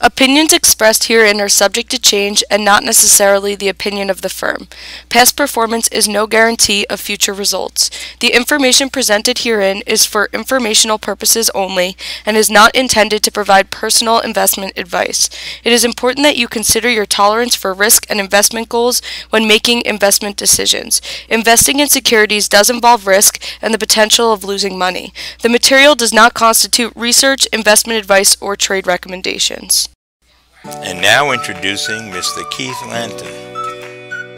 Opinions expressed herein are subject to change and not necessarily the opinion of the firm. Past performance is no guarantee of future results. The information presented herein is for informational purposes only and is not intended to provide personal investment advice. It is important that you consider your tolerance for risk and investment goals when making investment decisions. Investing in securities does involve risk and the potential of losing money. The material does not constitute research, investment advice, or trade recommendations. And now introducing Mr. Keith Lanton.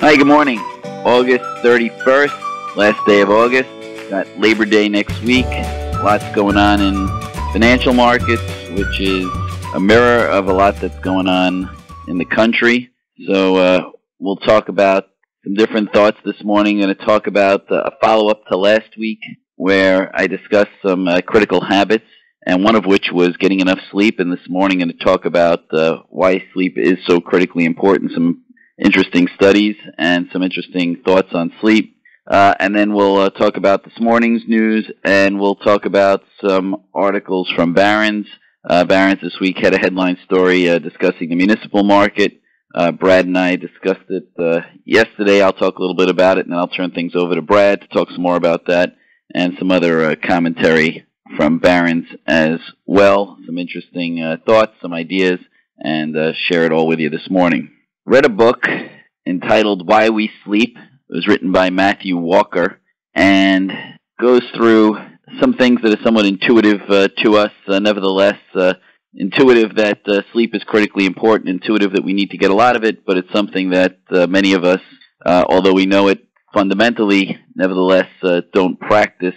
Hi, good morning. August 31st, last day of August. Got Labor Day next week. Lots going on in financial markets, which is a mirror of a lot that's going on in the country. So uh, we'll talk about some different thoughts this morning. I'm going to talk about uh, a follow-up to last week where I discussed some uh, critical habits and one of which was getting enough sleep. And this morning, I'm going to talk about uh, why sleep is so critically important, some interesting studies, and some interesting thoughts on sleep. Uh, and then we'll uh, talk about this morning's news, and we'll talk about some articles from Barron's. Uh, Barron's this week had a headline story uh, discussing the municipal market. Uh, Brad and I discussed it yesterday. I'll talk a little bit about it, and then I'll turn things over to Brad to talk some more about that and some other commentary from Barron's as well. Some interesting uh, thoughts, some ideas, and uh, share it all with you this morning. Read a book entitled Why We Sleep. It was written by Matthew Walker and goes through some things that are somewhat intuitive uh, to us, uh, nevertheless. Uh, intuitive that uh, sleep is critically important, intuitive that we need to get a lot of it, but it's something that many of us, although we know it fundamentally, nevertheless don't practice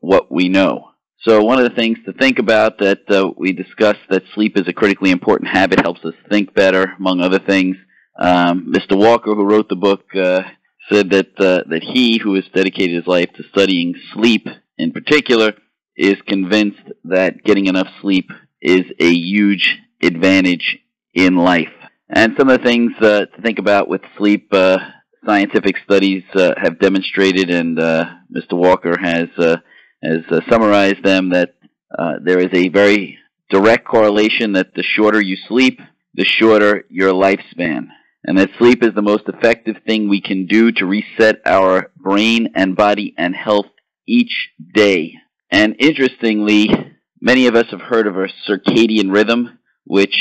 what we know. So one of the things to think about that uh, we discussed that sleep is a critically important habit, helps us think better, among other things. Um, Mr. Walker, who wrote the book, uh, said that uh, that he, who has dedicated his life to studying sleep in particular, is convinced that getting enough sleep is a huge advantage in life. And some of the things uh, to think about with sleep, uh, scientific studies uh, have demonstrated, and Mr. Walker has has uh, summarized them that uh, there is a very direct correlation that the shorter you sleep, the shorter your lifespan. And that sleep is the most effective thing we can do to reset our brain and body and health each day. And interestingly, many of us have heard of a circadian rhythm, which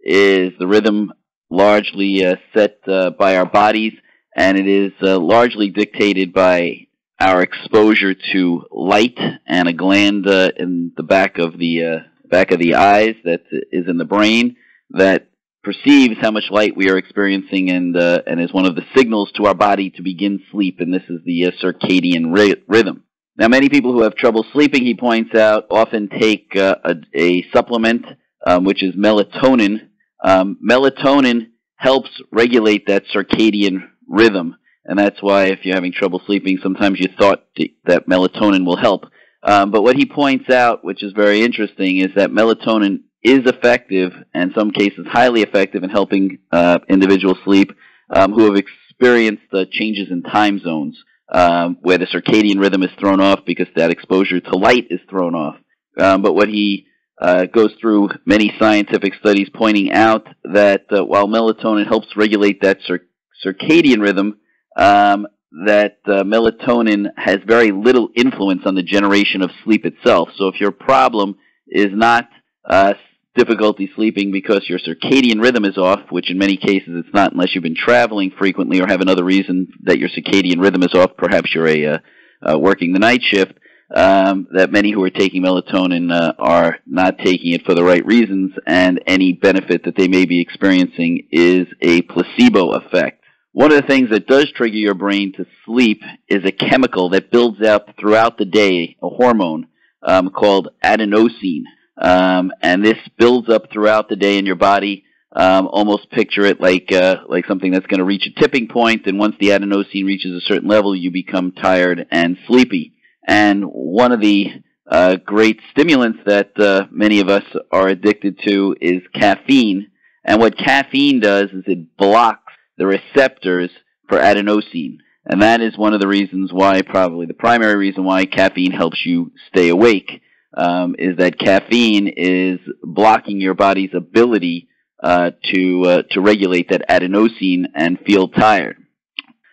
is the rhythm largely uh, set uh, by our bodies, and it is uh, largely dictated by our exposure to light and a gland uh, in the back of the uh, back of the eyes that is in the brain that perceives how much light we are experiencing and uh, and is one of the signals to our body to begin sleep and this is the uh, circadian ry- rhythm. Now many people who have trouble sleeping he points out often take uh, a, a, supplement um, which is melatonin. Um, melatonin helps regulate that circadian rhythm and that's why if you're having trouble sleeping, sometimes you thought that melatonin will help. Um, but what he points out, which is very interesting, is that melatonin is effective, and in some cases highly effective, in helping uh, individuals sleep um, who have experienced changes in time zones, um, where the circadian rhythm is thrown off because that exposure to light is thrown off. Um, but what he uh, goes through many scientific studies pointing out that uh, while melatonin helps regulate that cir- circadian rhythm, um, that uh, melatonin has very little influence on the generation of sleep itself. So if your problem is not uh, difficulty sleeping because your circadian rhythm is off, which in many cases it's not unless you've been traveling frequently or have another reason that your circadian rhythm is off, perhaps you're a uh, uh, working the night shift, um, that many who are taking melatonin uh, are not taking it for the right reasons, and any benefit that they may be experiencing is a placebo effect. One of the things that does trigger your brain to sleep is a chemical that builds up throughout the day, a hormone um, called adenosine. Um, and this builds up throughout the day in your body. Um, almost picture it like uh, like something that's going to reach a tipping point, and once the adenosine reaches a certain level, you become tired and sleepy. And one of the uh, great stimulants that uh, many of us are addicted to is caffeine. And what caffeine does is it blocks the receptors for adenosine. And that is one of the reasons why, probably the primary reason why caffeine helps you stay awake, um, is that caffeine is blocking your body's ability uh, to uh, to regulate that adenosine and feel tired.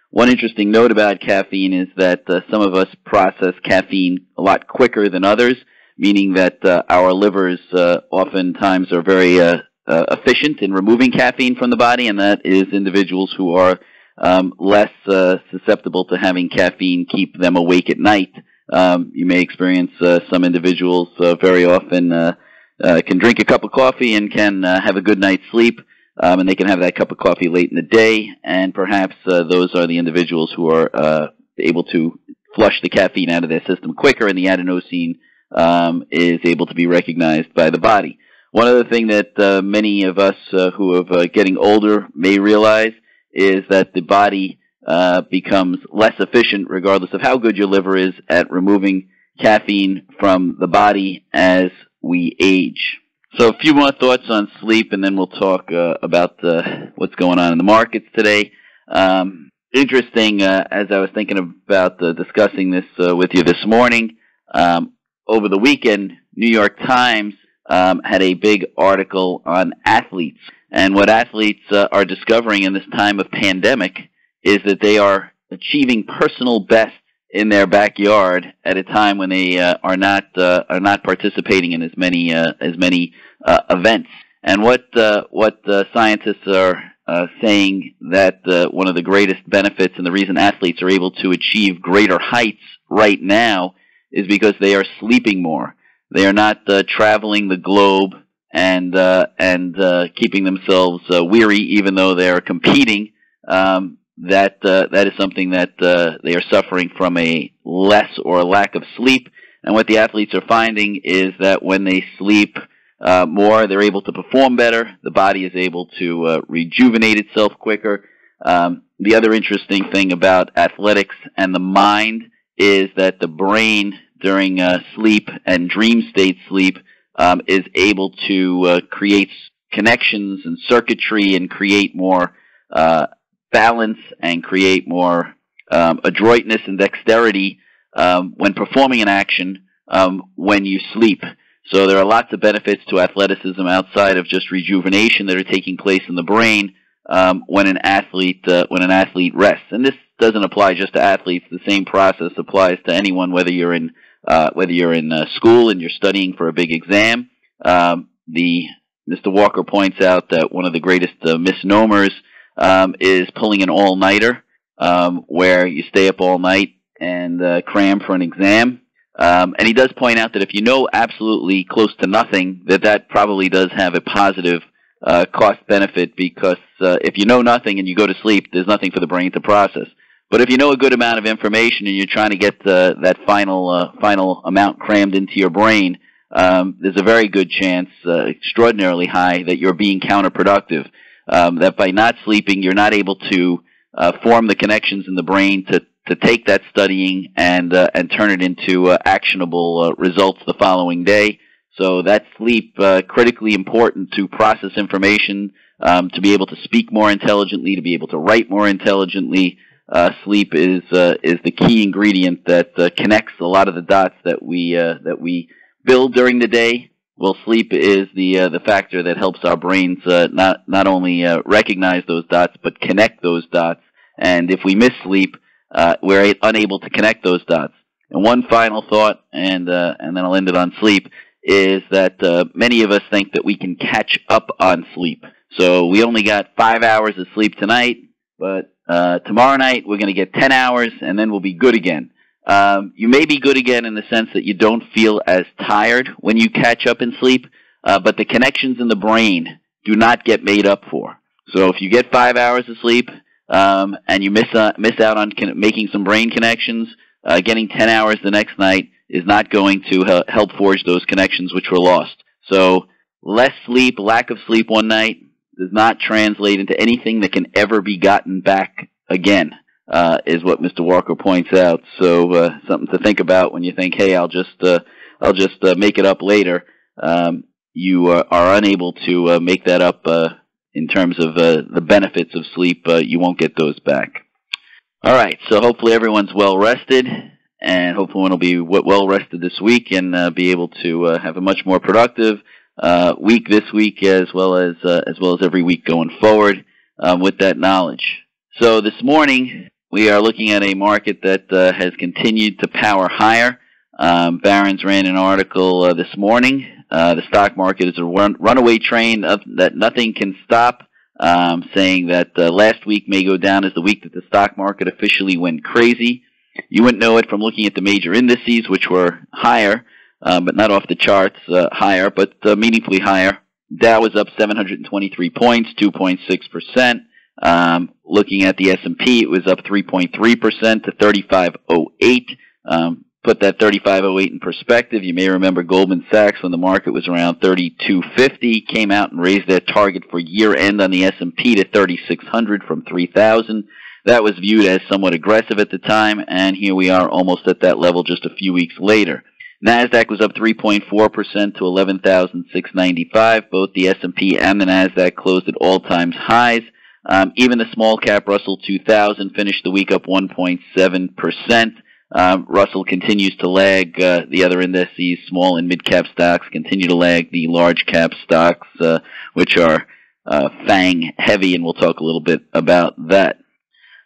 One interesting note about caffeine is that uh, some of us process caffeine a lot quicker than others, meaning that uh, our livers uh, oftentimes are very uh, efficient in removing caffeine from the body, and that is individuals who are um, less uh, susceptible to having caffeine keep them awake at night. Um, you may experience uh, some individuals uh, very often uh, uh, can drink a cup of coffee and can uh, have a good night's sleep, um, and they can have that cup of coffee late in the day, and perhaps uh, those are the individuals who are uh, able to flush the caffeine out of their system quicker, and the adenosine um, is able to be recognized by the body. One other thing that uh, many of us uh, who are uh, getting older may realize is that the body uh, becomes less efficient, regardless of how good your liver is at removing caffeine from the body as we age. So, a few more thoughts on sleep, and then we'll talk uh, about uh, what's going on in the markets today. Um, interesting, as I was thinking about discussing this with you this morning, um, over the weekend, New York Times um, had a big article on athletes. And what athletes uh, are discovering in this time of pandemic is that they are achieving personal best in their backyard at a time when they uh, are not uh, are not participating in as many uh, as many uh, events. And what uh, what scientists are saying that one of the greatest benefits and the reason athletes are able to achieve greater heights right now is because they are sleeping more. They are not uh, traveling the globe and uh, and uh, keeping themselves uh, weary, even though they are competing. Um, that uh, that is something that uh, they are suffering from a less or a lack of sleep. And what the athletes are finding is that when they sleep uh, more, they're able to perform better. The body is able to rejuvenate itself quicker. Um, the other interesting thing about athletics and the mind is that the brain during uh, sleep and dream state sleep um, is able to uh, create connections and circuitry and create more uh, balance and create more um, adroitness and dexterity um, when performing an action um, when you sleep. So there are lots of benefits to athleticism outside of just rejuvenation that are taking place in the brain um, when an athlete uh, when an athlete rests. And this doesn't apply just to athletes. The same process applies to anyone, whether you're in uh, whether you're in uh, school and you're studying for a big exam. Um, the Mr. Walker points out that one of the greatest uh, misnomers um, is pulling an all-nighter, um, where you stay up all night and uh, cram for an exam. Um, and he does point out that if you know absolutely close to nothing, that that probably does have a positive uh, cost benefit because uh, if you know nothing and you go to sleep, there's nothing for the brain to process. But if you know a good amount of information and you're trying to get uh, that final uh, final amount crammed into your brain, um, there's a very good chance, uh, extraordinarily high, that you're being counterproductive. Um, that by not sleeping, you're not able to uh, form the connections in the brain to to take that studying and uh, and turn it into uh, actionable uh, results the following day. So that sleep uh, critically important to process information, um, to be able to speak more intelligently, to be able to write more intelligently, uh, sleep is uh, is the key ingredient that uh, connects a lot of the dots that we uh, that we build during the day. Well, sleep is the uh, the factor that helps our brains uh, not not only uh, recognize those dots but connect those dots. And if we miss sleep, uh, we're unable to connect those dots. And one final thought, and uh, and then I'll end it on sleep, is that uh, many of us think that we can catch up on sleep. So we only got five hours of sleep tonight, but uh, tomorrow night we're going to get 10 hours and then we'll be good again. Um, you may be good again in the sense that you don't feel as tired when you catch up in sleep, uh, but the connections in the brain do not get made up for. So if you get five hours of sleep um, and you miss uh, miss out on con- making some brain connections, uh, getting 10 hours the next night is not going to help forge those connections which were lost. So less sleep, lack of sleep one night does not translate into anything that can ever be gotten back again, uh, is what Mr. Walker points out. So uh, something to think about when you think, hey, I'll just uh, I'll just uh, make it up later. Um, you are, are unable to uh, make that up uh, in terms of uh, the benefits of sleep. Uh, you won't get those back. All right, so hopefully everyone's well rested, and hopefully one will be well rested this week and uh, be able to uh, have a much more productive uh, week this week as well as uh, as well as every week going forward um, with that knowledge. So this morning we are looking at a market that uh, has continued to power higher. Um, Barron's ran an article uh, this morning. Uh, the stock market is a run- runaway train of, that nothing can stop, um, saying that uh, last week may go down as the week that the stock market officially went crazy. You wouldn't know it from looking at the major indices, which were higher, but not off the charts uh, higher, but uh, meaningfully higher. Dow was up 723 points, 2.6 percent. Um, looking at the S&P, it was up 3.3 percent to 3508. Um, put that 3508 in perspective, you may remember Goldman Sachs when the market was around 3250 came out and raised their target for year end on the S&P to 3600 from 3000. That was viewed as somewhat aggressive at the time, and here we are almost at that level just a few weeks later. Nasdaq was up 3.4% to 11,695. Both the S&P and the Nasdaq closed at all-time highs. Um, even the small cap Russell 2000 finished the week up 1.7%. Um, Russell continues to lag uh, the other indices. Small and mid cap stocks continue to lag the large cap stocks, uh, which are uh, FANG heavy, and we'll talk a little bit about that.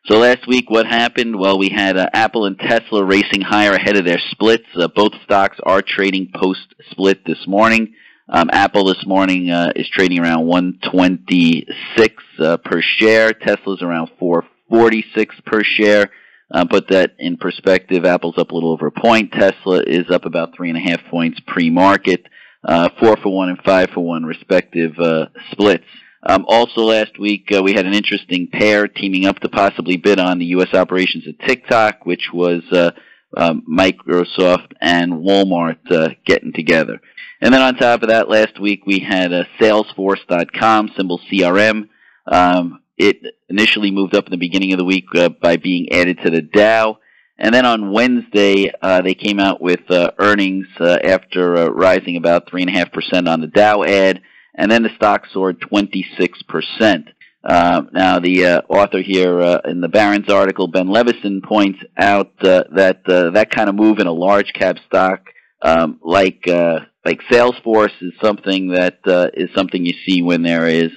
So last week, what happened? Well, we had uh, Apple and Tesla racing higher ahead of their splits. Uh, both stocks are trading post-split this morning. Um, Apple this morning uh, is trading around 126 uh, per share. Tesla's around 446 per share. Uh, put that in perspective, Apple's up a little over a point. Tesla is up about three and a half points pre-market. Uh, four for one and five for one respective uh, splits. Um, also, last week uh, we had an interesting pair teaming up to possibly bid on the U.S. operations of TikTok, which was uh, um, Microsoft and Walmart uh, getting together. And then on top of that, last week we had uh, Salesforce.com, symbol CRM. Um, it initially moved up in the beginning of the week uh, by being added to the Dow. And then on Wednesday, uh, they came out with uh, earnings uh, after uh, rising about 3.5% on the Dow ad and then the stock soared 26%. Uh, now, the uh, author here uh, in the Barron's article, Ben Levisohn, points out uh, that uh, that kind of move in a large cap stock um, like uh, like Salesforce is something that is something you see when there is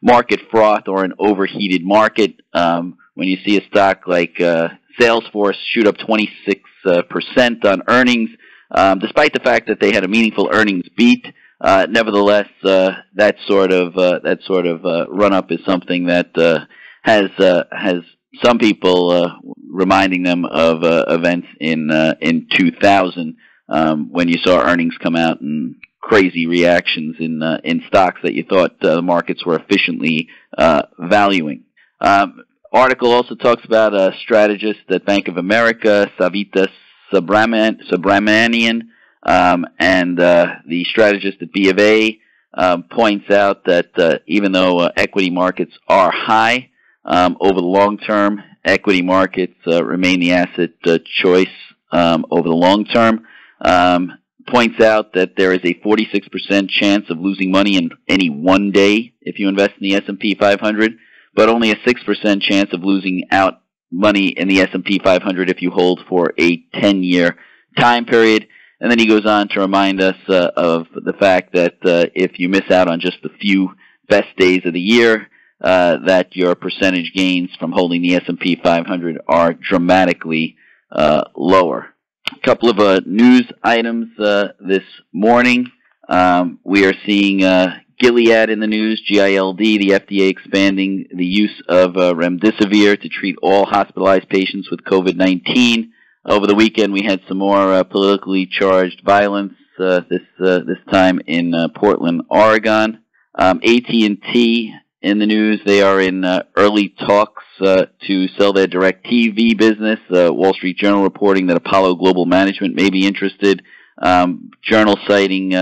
market froth or an overheated market. Um, when you see a stock like uh Salesforce shoot up 26 percent on earnings, um, despite the fact that they had a meaningful earnings beat. Uh, nevertheless, uh, that sort of uh, that sort of uh, run up is something that uh, has uh, has some people uh, reminding them of uh, events in uh, in 2000 um, when you saw earnings come out and crazy reactions in uh, in stocks that you thought uh, the markets were efficiently uh, valuing. Um, article also talks about a strategist at Bank of America, Savita Subramanian, um, and uh, the strategist at B of A um, points out that uh, even though uh, equity markets are high um, over the long term, equity markets uh, remain the asset uh, choice um, over the long term. Um, points out that there is a 46% chance of losing money in any one day if you invest in the S&P 500, but only a 6% chance of losing out money in the S&P 500 if you hold for a 10-year time period. And then he goes on to remind us uh, of the fact that uh, if you miss out on just the few best days of the year, uh, that your percentage gains from holding the S&P 500 are dramatically uh, lower. A couple of uh, news items uh, this morning. Um, we are seeing Gilead in the news, GILD, the FDA expanding the use of remdesivir to treat all hospitalized patients with COVID-19. Over the weekend, we had some more uh, politically charged violence. Uh, this uh, this time in uh, Portland, Oregon. Um, AT&T in the news. They are in uh, early talks uh, to sell their DirecTV business. Wall Street Journal reporting that Apollo Global Management may be interested. Um, journal citing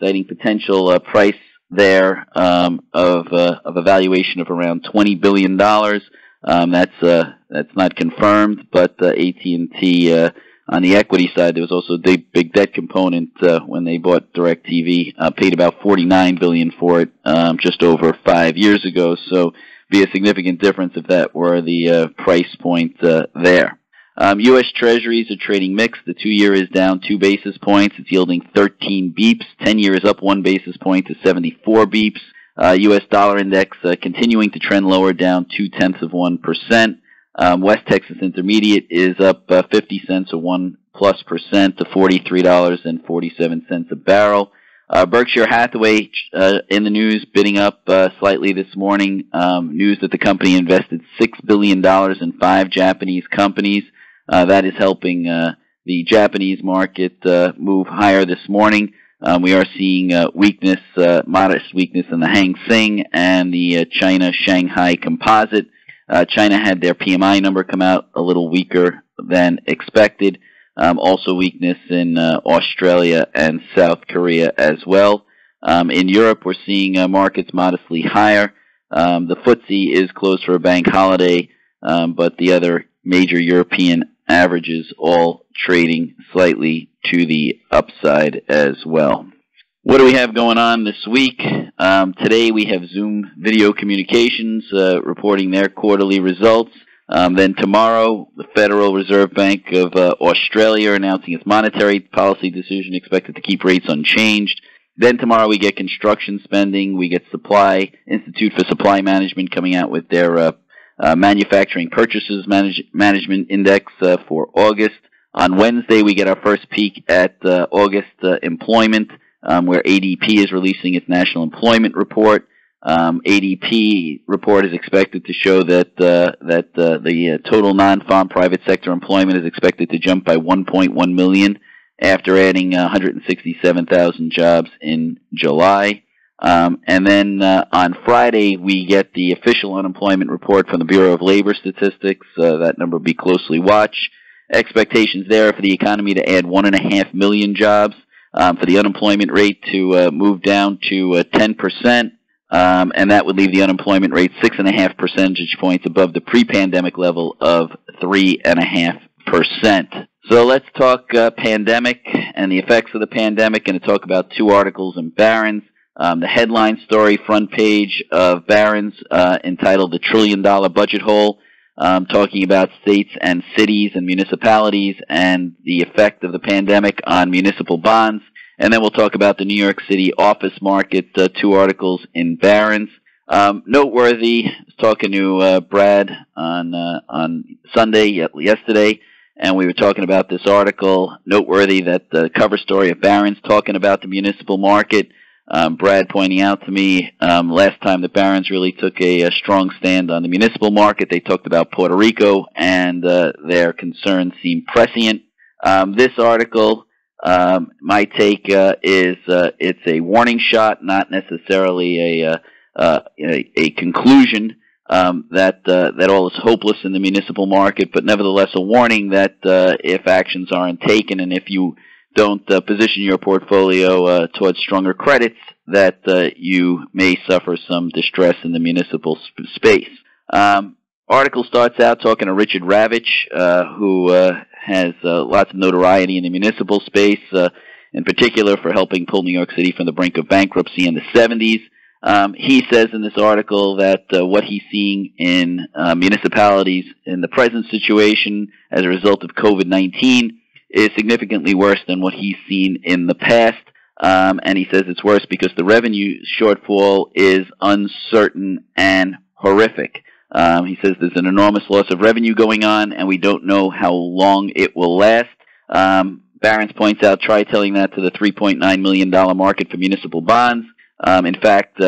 citing potential price there um, of of a valuation of around twenty billion dollars. Um, that's uh, that's not confirmed, but uh, AT&T uh, on the equity side, there was also a big, big debt component uh, when they bought DirecTV. Uh, paid about 49 billion for it um, just over five years ago. So, be a significant difference if that were the uh, price point uh, there. Um, U.S. Treasuries are trading mixed. The two-year is down two basis points. It's yielding 13 beeps. Ten-year is up one basis point to 74 beeps. Uh, U.S. dollar index uh, continuing to trend lower, down two tenths of one percent. Um, West Texas Intermediate is up uh, 50 cents or one plus percent to $43.47 a barrel. Uh, Berkshire Hathaway uh, in the news, bidding up uh, slightly this morning. Um, news that the company invested six billion dollars in five Japanese companies. Uh, that is helping uh, the Japanese market uh, move higher this morning. Um, we are seeing weakness, modest weakness in the Hang Seng and the China Shanghai Composite. China had their PMI number come out a little weaker than expected. Um, also weakness in uh, Australia and South Korea as well. Um, in Europe, we're seeing uh, markets modestly higher. Um, the FTSE is closed for a bank holiday, um, but the other major European averages all trading slightly to the upside as well. What do we have going on this week? Um, today we have Zoom Video Communications uh, reporting their quarterly results. Um, then tomorrow, the Federal Reserve Bank of uh, Australia announcing its monetary policy decision expected to keep rates unchanged. Then tomorrow we get construction spending. We get Supply Institute for Supply Management coming out with their uh, uh, manufacturing purchases manage- management index uh, for August. On Wednesday we get our first peek at uh, August uh, employment, um, where ADP is releasing its national employment report. Um, ADP report is expected to show that uh, that uh, the uh, total non-farm private sector employment is expected to jump by 1.1 million after adding 167,000 jobs in July. Um, and then uh, on Friday, we get the official unemployment report from the Bureau of Labor Statistics. Uh, that number will be closely watched. Expectations there for the economy to add one and a half million jobs, um, for the unemployment rate to uh, move down to 10 percent um, and that would leave the unemployment rate six and a half percentage points above the pre-pandemic level of three and a half percent. So let's talk uh, pandemic and the effects of the pandemic, and to talk about two articles in Barron's. Um, the headline story, front page of Barron's, uh, entitled "The Trillion Dollar Budget Hole," um, talking about states and cities and municipalities and the effect of the pandemic on municipal bonds. And then we'll talk about the New York City office market, uh, two articles in Barron's. Um, noteworthy, talking to uh, Brad on uh, on Sunday yesterday, and we were talking about this article. Noteworthy that the cover story of Barron's talking about the municipal market. Um, Brad pointing out to me um, last time the Barron's really took a, a, strong stand on the municipal market. They talked about Puerto Rico, and uh, their concerns seem prescient. Um, this article um, my take uh, is uh, it's a warning shot, not necessarily a uh, uh a, a, conclusion um, that uh, that all is hopeless in the municipal market, but nevertheless a warning that uh, if actions aren't taken and if you don't position your portfolio towards stronger credits, that you may suffer some distress in the municipal sp- space. Um, article starts out talking to Richard Ravitch, who has uh, lots of notoriety in the municipal space, uh, in particular for helping pull New York City from the brink of bankruptcy in the 70s. Um, he says in this article that uh, what he's seeing in uh, municipalities in the present situation as a result of COVID 19 is significantly worse than what he's seen in the past. Um, and he says it's worse because the revenue shortfall is uncertain and horrific. Um, he says there's an enormous loss of revenue going on, and we don't know how long it will last. Um, Barron's points out, try telling that to the $3.9 million market for municipal bonds. Um, in fact,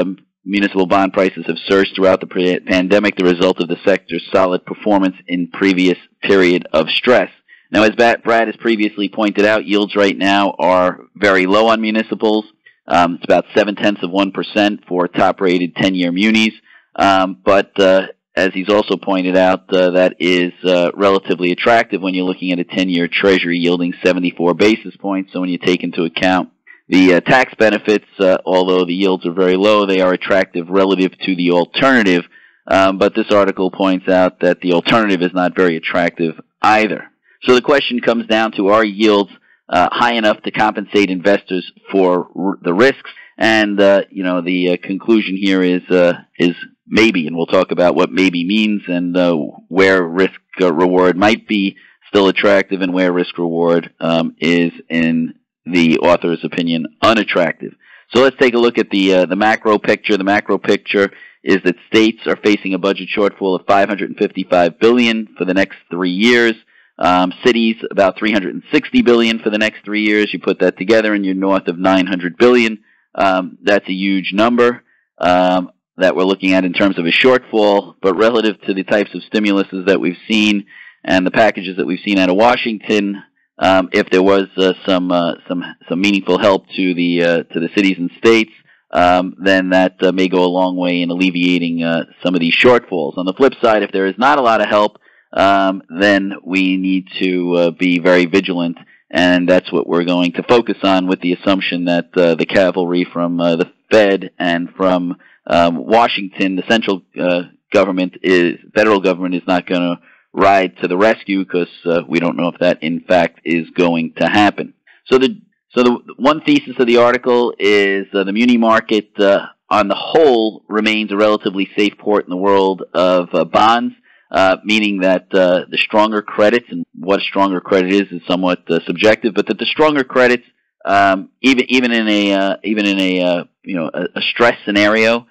municipal bond prices have surged throughout the pre- pandemic, the result of the sector's solid performance in previous period of stress. Now, as Brad has previously pointed out, yields right now are very low on municipals. Um, it's about seven tenths of one percent for top-rated ten-year munis. Um, but uh, as he's also pointed out, uh, that is uh, relatively attractive when you're looking at a 10-year Treasury yielding 74 basis points. So when you take into account the uh, tax benefits, uh, although the yields are very low, they are attractive relative to the alternative. Um, but this article points out that the alternative is not very attractive either. So the question comes down to are yields uh, high enough to compensate investors for r- the risks? And uh, you know the conclusion here is is maybe, and we'll talk about what maybe means and uh, where risk uh, reward might be still attractive and where risk reward um, is, in the author's opinion, unattractive. So let's take a look at the uh, the macro picture. The macro picture is that states are facing a budget shortfall of 555 billion for the next three years. Um, cities about 360 billion for the next three years. You put that together, and you're north of 900 billion. Um, that's a huge number um, that we're looking at in terms of a shortfall. But relative to the types of stimuluses that we've seen and the packages that we've seen out of Washington, um, if there was uh, some uh, some some meaningful help to the uh, to the cities and states, um, then that uh, may go a long way in alleviating uh, some of these shortfalls. On the flip side, if there is not a lot of help, um, then we need to uh, be very vigilant, and that's what we're going to focus on with the assumption that uh, the cavalry from uh, the Fed and from um, Washington, the central uh, government is federal government is not going to ride to the rescue because uh, we don't know if that in fact is going to happen. So the so the one thesis of the article is uh, the muni market on the whole remains a relatively safe port in the world of bonds, uh, meaning that uh, the stronger credits and what a stronger credit is is somewhat uh, subjective, but that the stronger credits, um, even even in a even in a you know a, a stress scenario,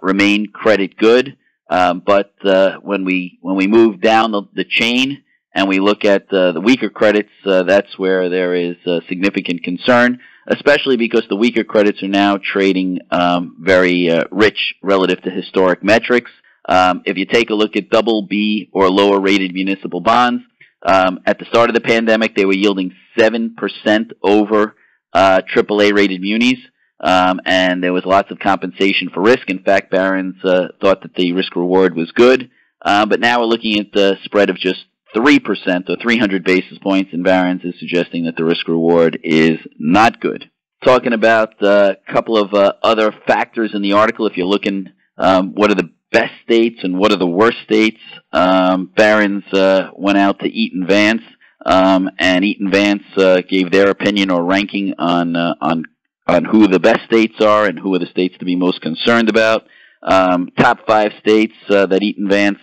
remain credit good. Um, but when we when we move down the, the chain and we look at uh, the weaker credits, uh, that's where there is uh, significant concern, especially because the weaker credits are now trading um, very uh, rich relative to historic metrics. Um, if you take a look at double B or lower rated municipal bonds, um, at the start of the pandemic, they were yielding 7% over uh, AAA rated munis. Um, and there was lots of compensation for risk. In fact, Barron's uh, thought that the risk reward was good. Uh, but now we're looking at the spread of just 3% or 300 basis points, and Barron's is suggesting that the risk reward is not good. Talking about uh, a couple of uh, other factors in the article, if you're looking, um, what are the best states and what are the worst states? Um, Barron's uh, went out to Eaton Vance, um, and Eaton Vance uh, gave their opinion or ranking on uh, on on who the best states are and who are the states to be most concerned about. Um, top five states uh, that Eaton Vance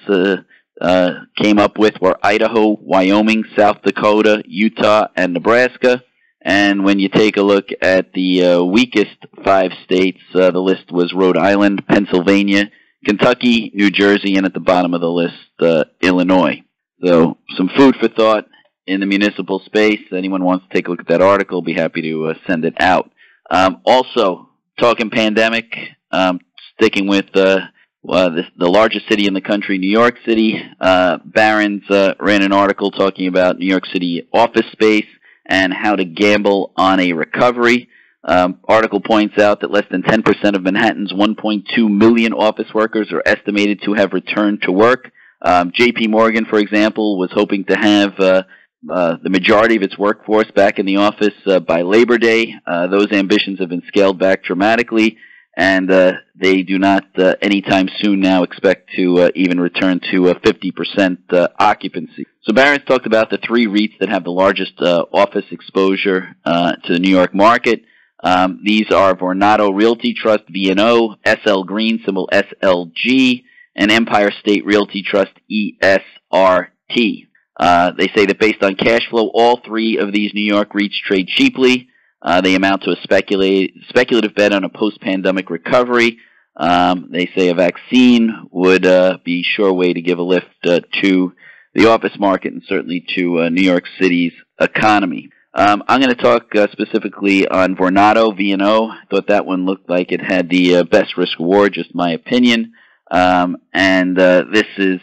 uh, came up with were Idaho, Wyoming, South Dakota, Utah, and Nebraska. And when you take a look at the uh, weakest five states, uh, the list was Rhode Island, Pennsylvania, Kentucky, New Jersey, and at the bottom of the list, uh, Illinois. So, some food for thought in the municipal space. Anyone wants to take a look at that article, be happy to uh, send it out. Um, also, talking pandemic, um, sticking with uh, uh, the, the largest city in the country, New York City. Uh, Barron's uh, ran an article talking about New York City office space and how to gamble on a recovery. Um, article points out that less than 10% of Manhattan's 1.2 million office workers are estimated to have returned to work. Um, J.P. Morgan, for example, was hoping to have uh, uh, the majority of its workforce back in the office uh, by Labor Day. Uh, those ambitions have been scaled back dramatically and uh, they do not uh, anytime soon now expect to even return to a 50% uh, occupancy. So Barron's talked about the three REITs that have the largest office exposure uh, to the New York market. Um, these are Vornado Realty Trust VNO, SL Green symbol SLG, and Empire State Realty Trust ESRT. they say that based on cash flow, all three of these New York REITs trade cheaply. Uh, they amount to a speculative bet on a post-pandemic recovery. Um, they say a vaccine would uh, be sure way to give a lift uh, to the office market and certainly to uh, New York City's economy. Um, I'm going to talk uh, specifically on Vornado VNO. Thought that one looked like it had the uh, best risk reward, just my opinion. Um, and this is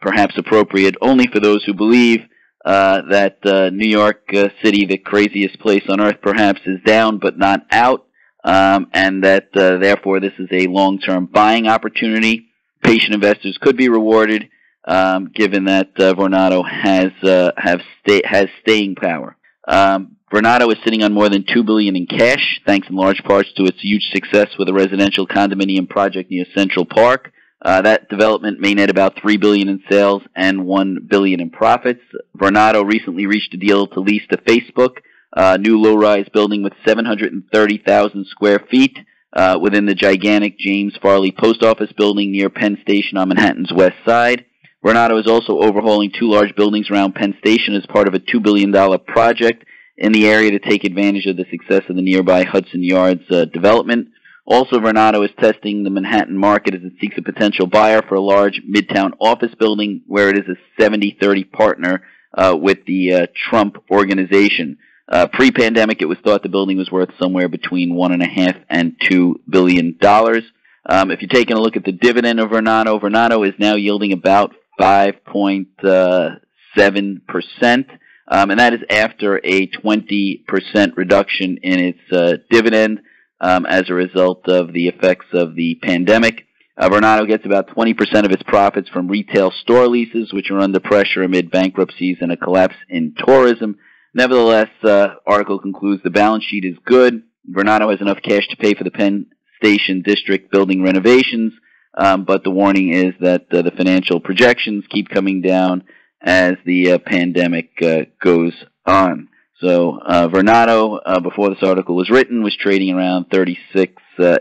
perhaps appropriate only for those who believe uh, that uh, New York uh, City, the craziest place on earth, perhaps is down but not out, um, and that uh, therefore this is a long-term buying opportunity. Patient investors could be rewarded, um, given that uh, Vornado has uh, have stay, has staying power. Um, Vornado is sitting on more than two billion in cash, thanks in large parts to its huge success with a residential condominium project near Central Park. Uh, that development may net about three billion in sales and one billion in profits. Vornado recently reached a deal to lease to Facebook a new low-rise building with 730,000 square feet uh, within the gigantic James Farley Post Office building near Penn Station on Manhattan's west side. Vornado is also overhauling two large buildings around Penn Station as part of a $2 billion project in the area to take advantage of the success of the nearby Hudson Yards uh, development. Also, Vornado is testing the Manhattan market as it seeks a potential buyer for a large midtown office building where it is a 70-30 partner uh, with the uh, Trump organization. Uh, pre-pandemic, it was thought the building was worth somewhere between one and a half and two billion dollars. Um, if you're taking a look at the dividend of Vornado, Vornado is now yielding about 5.7 percent. Um, and that is after a 20% reduction in its uh, dividend um, as a result of the effects of the pandemic. Uh, Vornado gets about 20% of its profits from retail store leases, which are under pressure amid bankruptcies and a collapse in tourism. Nevertheless, uh, article concludes the balance sheet is good. Vornado has enough cash to pay for the Penn Station District building renovations, um, but the warning is that uh, the financial projections keep coming down as the uh, pandemic uh, goes on. So uh, Vornado, uh, before this article was written, was trading around 36.80. Uh,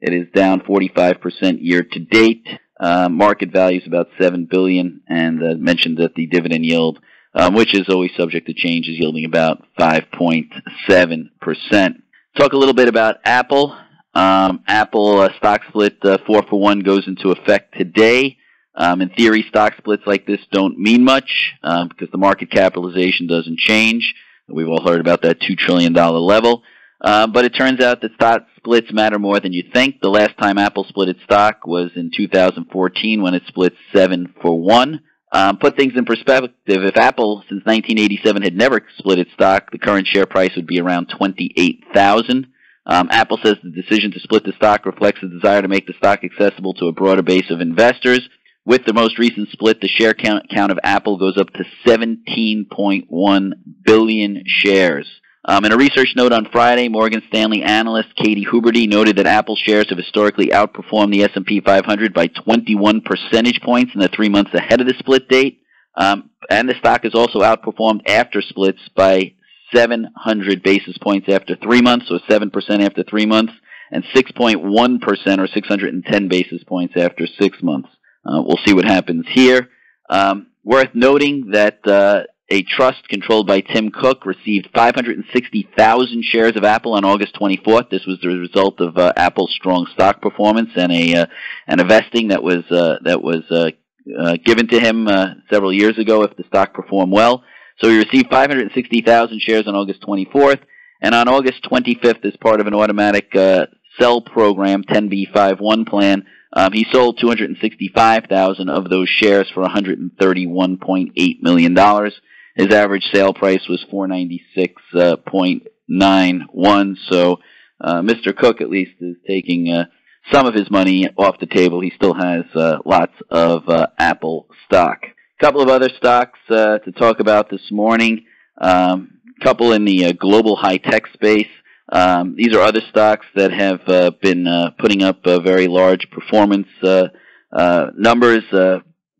it is down 45% year to date. Market value is about seven billion, and mentioned that the dividend yield, um, which is always subject to change, is yielding about 5.7 percent. Talk a little bit about Apple. Um, Apple uh, stock split four for one goes into effect today. Um, in theory, stock splits like this don't mean much um, because the market capitalization doesn't change. We've all heard about that $2 trillion level. Uh, but it turns out that stock splits matter more than you think. The last time Apple split its stock was in 2014 when it split 7 for 1. Um, put things in perspective, if Apple since 1987 had never split its stock, the current share price would be around 28,000. Um, Apple says the decision to split the stock reflects a desire to make the stock accessible to a broader base of investors. With the most recent split, the share count, count of Apple goes up to 17.1 billion shares. Um, in a research note on Friday, Morgan Stanley analyst Katie Huberty noted that Apple shares have historically outperformed the S&P 500 by 21 percentage points in the three months ahead of the split date, um, and the stock has also outperformed after splits by 700 basis points after three months, so 7% after three months, and 6.1% or 610 basis points after six months. Uh, we'll see what happens here. Um, worth noting that uh, a trust controlled by Tim Cook received 560,000 shares of Apple on August 24th. This was the result of uh, Apple's strong stock performance and a uh, and a vesting that was uh, that was uh, uh, given to him several years ago if the stock performed well. So he received 560,000 shares on August 24th, and on August 25th, as part of an automatic uh, sell program, 10b5-1 plan, um, he sold 265,000 of those shares for 131.8 million dollars. His average sale price was 496.91. So uh, Mr. Cook at least is taking uh, some of his money off the table. He still has uh, lots of uh, Apple stock. Couple of other stocks uh, to talk about this morning. Um, couple in the uh, global high tech space. Um, these are other stocks that have uh, been uh, putting up very large performance uh, uh, numbers,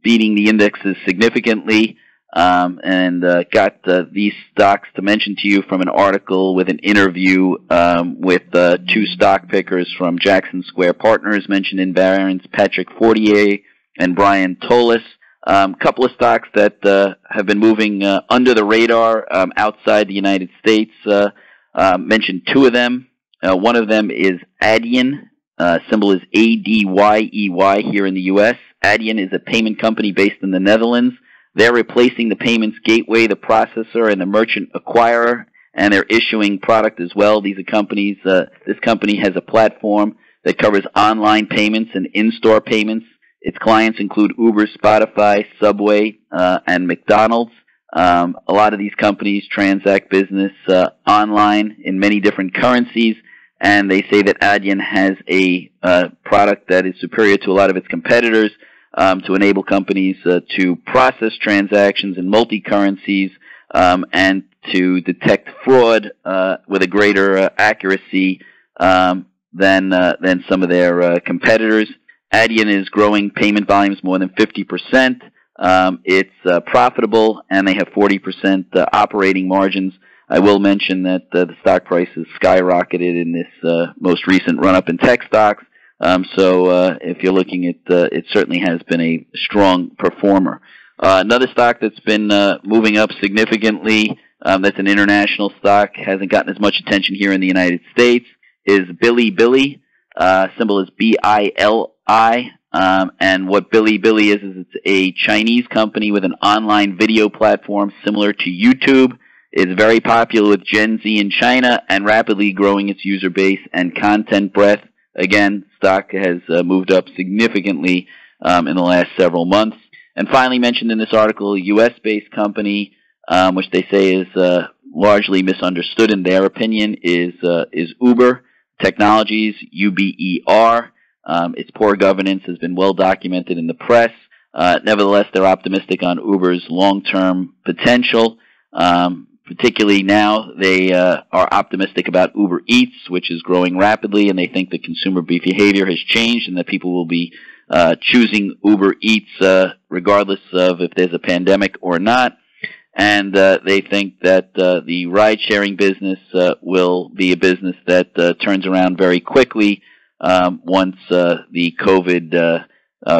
beating the indexes significantly. Um, and got these stocks to mention to you from an article with an interview um, with two stock pickers from Jackson Square Partners mentioned in Barron's, Patrick Fortier and Brian Tolis. Um, couple of stocks that have been moving under the radar um, outside the United States. Uh, mentioned two of them. Uh, one of them is Adyen. Uh, symbol is A-D-Y-E-Y here in the U.S. Adyen is a payment company based in the Netherlands. They're replacing the payments gateway, the processor, and the merchant acquirer, and they're issuing product as well. These are companies. Uh, this company has a platform that covers online payments and in-store payments. Its clients include Uber, Spotify, Subway, uh, and McDonald's. Um, a lot of these companies transact business uh, online in many different currencies, and they say that Adyen has a uh, product that is superior to a lot of its competitors um, to enable companies uh, to process transactions in multi currencies um, and to detect fraud uh, with a greater uh, accuracy um, than uh, than some of their competitors. Adyen is growing payment volumes more than 50 percent. Um, it's uh, profitable, and they have 40% uh, operating margins. I will mention that uh, the stock price has skyrocketed in this uh, most recent run-up in tech stocks. Um, so uh, if you're looking at, uh, it certainly has been a strong performer. Another stock that's been moving up significantly, um, that's an international stock, hasn't gotten as much attention here in the United States, is Billy Uh, symbol is B-I-L-I. Um, and what Bilibili is, is it's a Chinese company with an online video platform similar to YouTube. It's very popular with Gen Z in China and rapidly growing its user base and content breadth. Again, stock has uh, moved up significantly um, in the last several months. And finally, mentioned in this article, a U.S.-based company, um, which they say is uh, largely misunderstood in their opinion, is uh, is Uber Technologies, UBER. Um, its poor governance has been well documented in the press. Uh, nevertheless, they're optimistic on Uber's long-term potential. Um, particularly now, they uh, are optimistic about Uber Eats, which is growing rapidly, and they think the consumer behavior has changed and that people will be uh, choosing Uber Eats uh, regardless of if there's a pandemic or not. And uh, they think that uh, the ride-sharing business will be a business that turns around very quickly um, once the COVID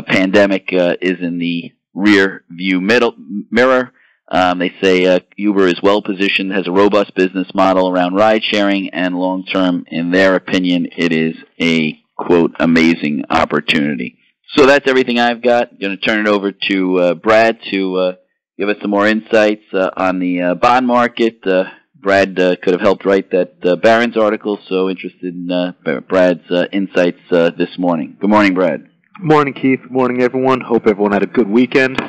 pandemic is in the rear view middle, mirror. Um, they say uh, Uber is well positioned, has a robust business model around ride sharing, and long term, in their opinion, it is a quote amazing opportunity. So that's everything I've got. I'm going to turn it over to uh, Brad to uh, give us some more insights uh, on the uh, bond market. Uh, Brad could have helped write that Barron's article, so interested in Brad's insights this morning. Good morning, Brad. Morning, Keith. Morning, everyone. Hope everyone had a good weekend.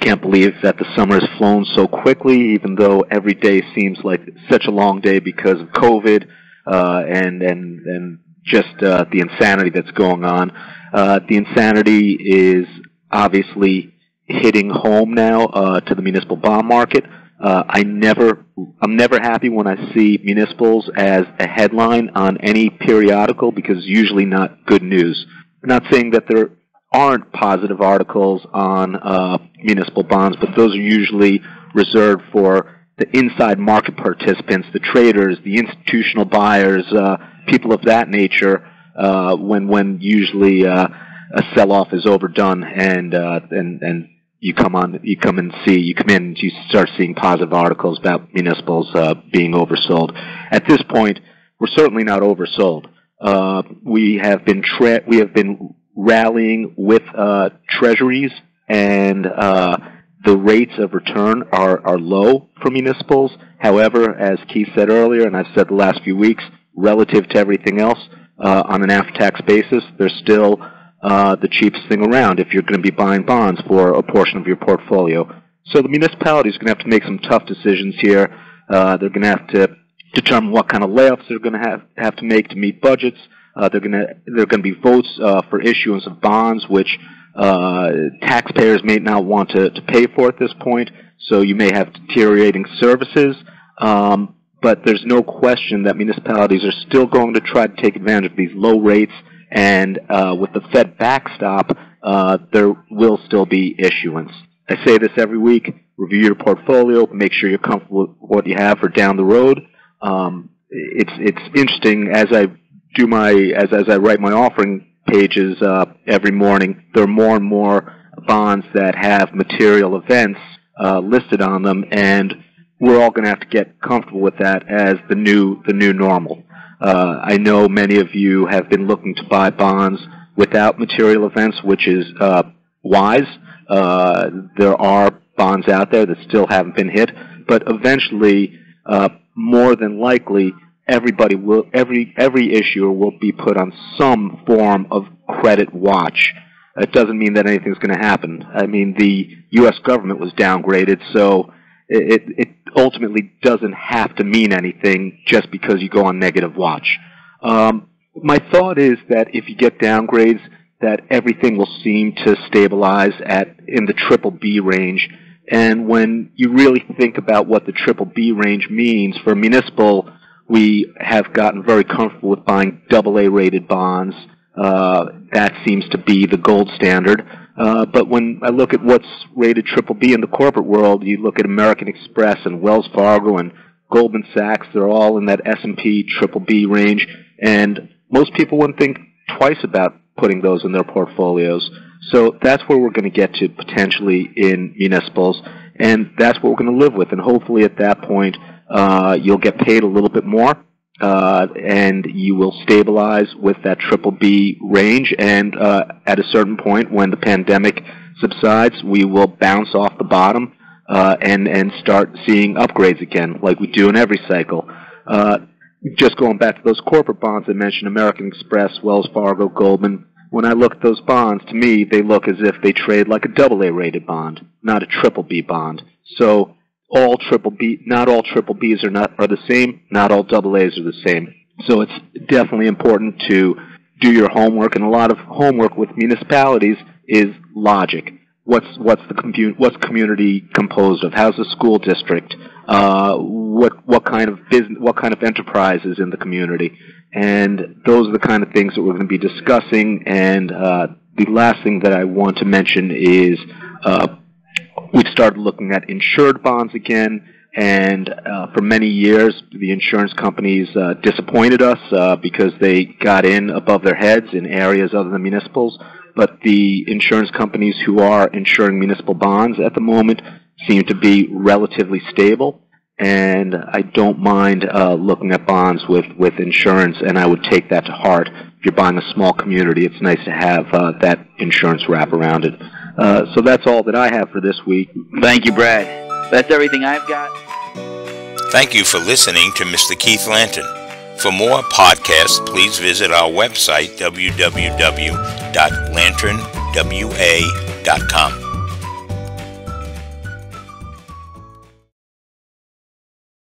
Can't believe that the summer has flown so quickly, even though every day seems like such a long day because of COVID uh, and and and just uh, the insanity that's going on. Uh, the insanity is obviously hitting home now uh, to the municipal bond market. Uh, I never, I'm never happy when I see municipals as a headline on any periodical because it's usually not good news. I'm not saying that there aren't positive articles on uh, municipal bonds, but those are usually reserved for the inside market participants, the traders, the institutional buyers, uh, people of that nature. Uh, when when usually uh, a sell-off is overdone and uh, and and you come on, you come and see, you come in, and you start seeing positive articles about municipals uh, being oversold. At this point, we're certainly not oversold. Uh, we have been tra- we have been rallying with uh, treasuries, and uh, the rates of return are, are low for municipals. However, as Keith said earlier, and I've said the last few weeks, relative to everything else, uh, on an after-tax basis, they're still uh, the cheapest thing around if you're going to be buying bonds for a portion of your portfolio. So the municipality is going to have to make some tough decisions here. Uh, they're going to have to determine what kind of layoffs they're going to have have to make to meet budgets. Uh, they're going to there are going to be votes uh, for issuance of bonds, which uh, taxpayers may not want to, to pay for at this point. So you may have deteriorating services. Um, but there's no question that municipalities are still going to try to take advantage of these low rates. And uh, with the Fed backstop, uh, there will still be issuance. I say this every week. Review your portfolio. Make sure you're comfortable with what you have for down the road. Um, it's it's interesting as I do my as as I write my offering pages uh, every morning. There are more and more bonds that have material events uh, listed on them, and we're all going to have to get comfortable with that as the new the new normal. Uh, I know many of you have been looking to buy bonds without material events, which is uh, wise. Uh, there are bonds out there that still haven't been hit, but eventually, uh, more than likely, everybody will every every issuer will be put on some form of credit watch. It doesn't mean that anything's going to happen. I mean, the U.S. government was downgraded, so it, it ultimately doesn't have to mean anything just because you go on negative watch. Um, my thought is that if you get downgrades, that everything will seem to stabilize at in the triple B range. And when you really think about what the triple B range means for municipal we have gotten very comfortable with buying double A rated bonds. Uh, that seems to be the gold standard. Uh, but when I look at what's rated triple B in the corporate world, you look at American Express and Wells Fargo and Goldman Sachs. They're all in that S&P triple B range, and most people wouldn't think twice about putting those in their portfolios. So that's where we're going to get to potentially in municipals, and that's what we're going to live with. And hopefully, at that point, uh, you'll get paid a little bit more, uh, and you will stabilize with that triple B range. And uh, at a certain point, when the pandemic subsides, we will bounce off the bottom uh, and and start seeing upgrades again, like we do in every cycle. Uh, just going back to those corporate bonds I mentioned, American Express, Wells Fargo, Goldman. When I look at those bonds, to me, they look as if they trade like a double A rated bond, not a triple B bond. So all triple B, not all triple Bs are not are the same, not all double A's are the same. So it's definitely important to do your homework, and a lot of homework with municipalities is logic. What's what's the what's community composed of? How's the school district? Uh, what what kind of business? What kind of enterprise is in the community? And those are the kind of things that we're going to be discussing. And uh, the last thing that I want to mention is uh, we've started looking at insured bonds again. And uh, for many years, the insurance companies uh, disappointed us uh, because they got in above their heads in areas other than municipals. But the insurance companies who are insuring municipal bonds at the moment seem to be relatively stable. And I don't mind uh, looking at bonds with, with insurance, and I would take that to heart. If you're buying a small community, it's nice to have uh, that insurance wrap around it. Uh, so that's all that I have for this week. Thank you, Brad. That's everything I've got. Thank you for listening to Mr. Keith Lanton. For more podcasts, please visit our website, www.lanternwa.com.